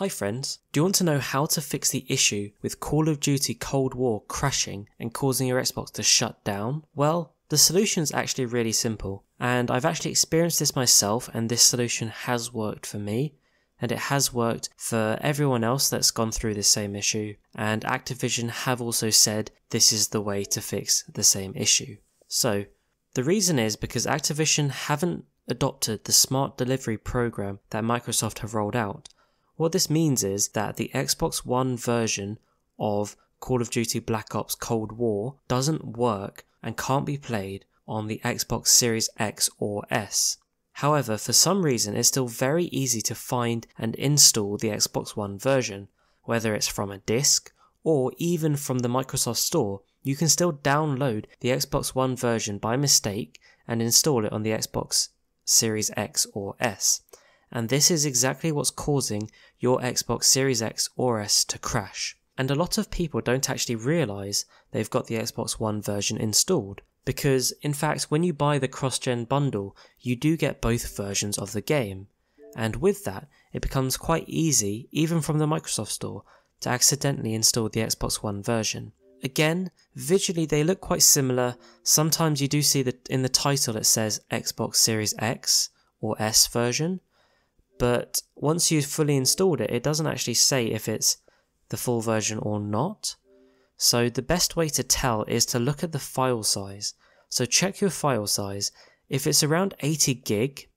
Hi friends, do you want to know how to fix the issue with Call of Duty Cold War crashing and causing your Xbox to shut down? Well, the solution is actually really simple, and I've actually experienced this myself, and this solution has worked for me, and it has worked for everyone else that's gone through the same issue, and Activision have also said this is the way to fix the same issue. So, the reason is because Activision haven't adopted the smart delivery program that Microsoft have rolled out. What this means is that the Xbox One version of Call of Duty Black Ops Cold War doesn't work and can't be played on the Xbox Series X or S. However, for some reason, it's still very easy to find and install the Xbox One version, whether it's from a disc or even from the Microsoft Store. You can still download the Xbox One version by mistake and install it on the Xbox Series X or S and this is exactly what's causing your Xbox Series X or S to crash. And a lot of people don't actually realize they've got the Xbox One version installed, because in fact, when you buy the cross gen bundle, you do get both versions of the game. And with that, it becomes quite easy, even from the Microsoft Store, to accidentally install the Xbox One version. Again, visually they look quite similar. Sometimes you do see that in the title it says Xbox Series X or S version, but once you've fully installed it, it doesn't actually say if it's the full version or not. So the best way to tell is to look at the file size. So check your file size. If it's around 80 gig,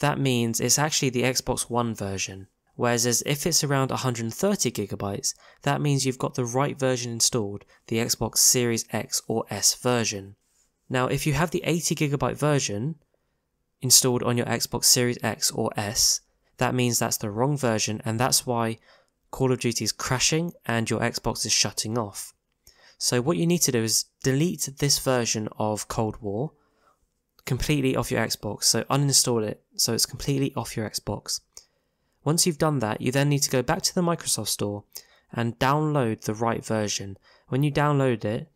that means it's actually the Xbox One version. Whereas if it's around 130 gigabytes, that means you've got the right version installed, the Xbox Series X or S version. Now, if you have the 80 gigabyte version, installed on your Xbox Series X or S, that means that's the wrong version and that's why Call of Duty is crashing and your Xbox is shutting off. So what you need to do is delete this version of Cold War completely off your Xbox. So uninstall it so it's completely off your Xbox. Once you've done that, you then need to go back to the Microsoft Store and download the right version. When you download it,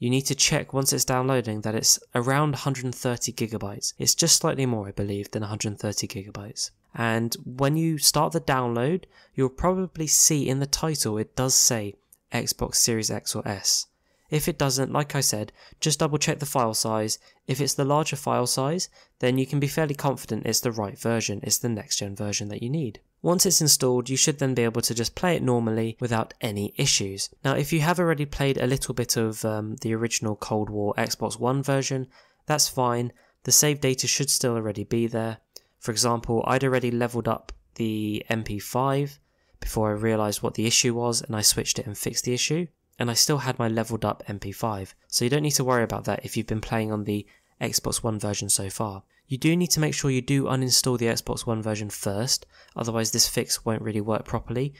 you need to check once it's downloading that it's around 130 gigabytes. It's just slightly more, I believe, than 130 gigabytes. And when you start the download, you'll probably see in the title it does say Xbox Series X or S. If it doesn't, like I said, just double check the file size. If it's the larger file size, then you can be fairly confident it's the right version, it's the next gen version that you need. Once it's installed, you should then be able to just play it normally without any issues. Now, if you have already played a little bit of um, the original Cold War Xbox One version, that's fine. The save data should still already be there. For example, I'd already leveled up the MP5 before I realized what the issue was and I switched it and fixed the issue. And I still had my leveled up MP5. So you don't need to worry about that if you've been playing on the Xbox One version so far. You do need to make sure you do uninstall the Xbox One version first, otherwise this fix won't really work properly.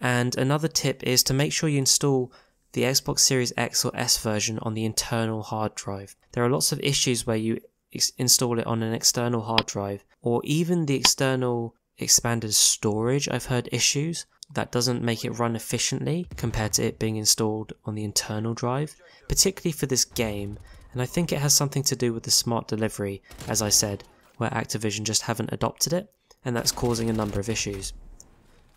And another tip is to make sure you install the Xbox Series X or S version on the internal hard drive. There are lots of issues where you install it on an external hard drive or even the external expanded storage. I've heard issues that doesn't make it run efficiently compared to it being installed on the internal drive, particularly for this game and I think it has something to do with the smart delivery, as I said, where Activision just haven't adopted it, and that's causing a number of issues.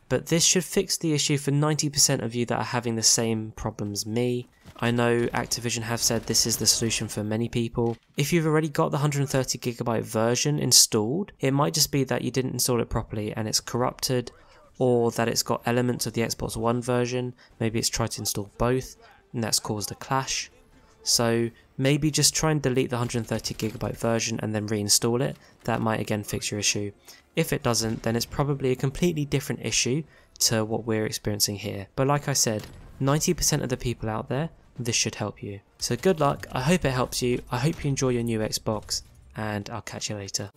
But this should fix the issue for 90% of you that are having the same problems me. I know Activision have said this is the solution for many people. If you've already got the 130GB version installed, it might just be that you didn't install it properly and it's corrupted, or that it's got elements of the Xbox One version, maybe it's tried to install both, and that's caused a clash. So maybe just try and delete the 130 gigabyte version and then reinstall it. That might again fix your issue. If it doesn't, then it's probably a completely different issue to what we're experiencing here. But like I said, 90% of the people out there, this should help you. So good luck, I hope it helps you, I hope you enjoy your new Xbox, and I'll catch you later.